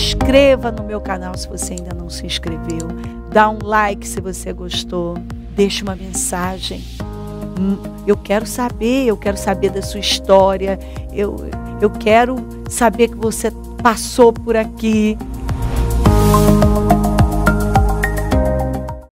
inscreva no meu canal se você ainda não se inscreveu. Dá um like se você gostou. Deixe uma mensagem. Hum, eu quero saber, eu quero saber da sua história. Eu, eu quero saber que você passou por aqui